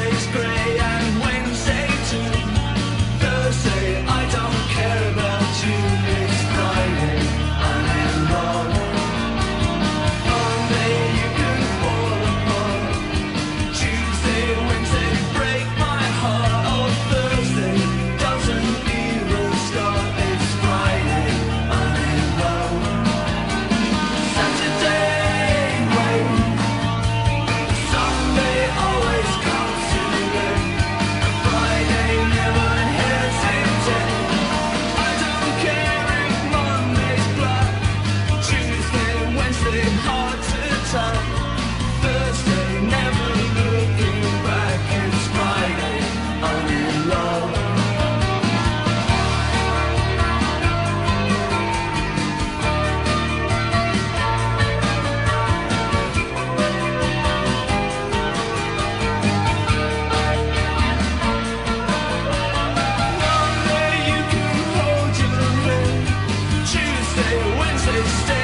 days grey Wednesday,